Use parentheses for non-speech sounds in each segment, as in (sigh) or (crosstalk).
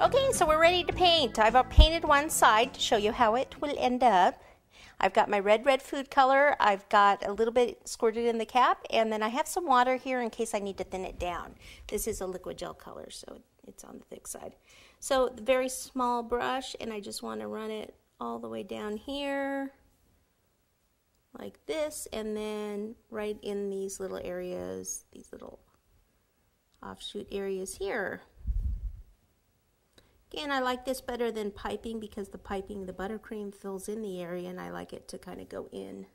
Okay, so we're ready to paint. I've painted one side to show you how it will end up. I've got my red, red food color. I've got a little bit squirted in the cap, and then I have some water here in case I need to thin it down. This is a liquid gel color, so it's on the thick side. So the very small brush, and I just want to run it all the way down here like this, and then right in these little areas, these little offshoot areas here. Again, I like this better than piping because the piping, the buttercream fills in the area and I like it to kind of go in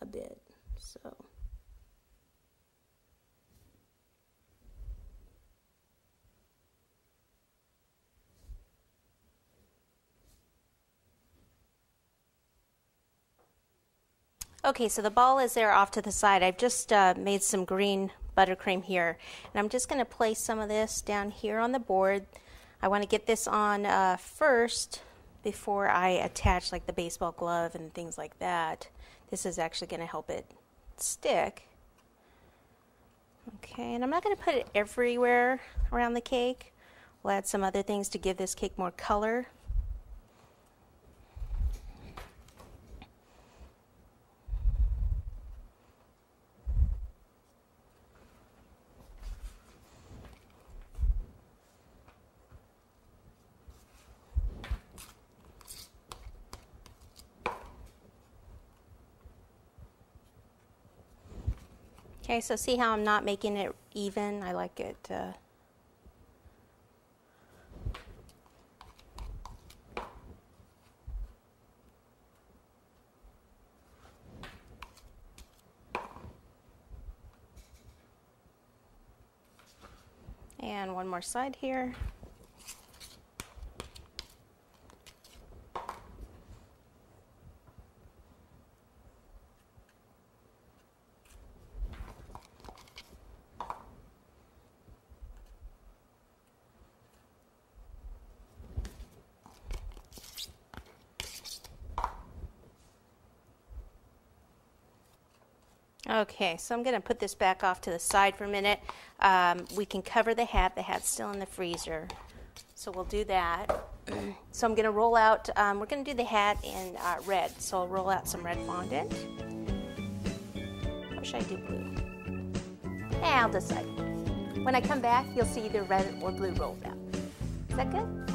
a bit. So. Okay, so the ball is there off to the side. I've just uh, made some green buttercream here. And I'm just going to place some of this down here on the board. I want to get this on uh, first before I attach like the baseball glove and things like that. This is actually going to help it stick. Okay, and I'm not going to put it everywhere around the cake. We'll add some other things to give this cake more color. Okay, so see how I'm not making it even? I like it. Uh, and one more side here. Okay, so I'm going to put this back off to the side for a minute. Um, we can cover the hat. The hat's still in the freezer. So we'll do that. (clears throat) so I'm going to roll out, um, we're going to do the hat in uh, red. So I'll roll out some red fondant. Or should I do blue? Yeah, I'll decide. When I come back, you'll see either red or blue rolled out. Is that good?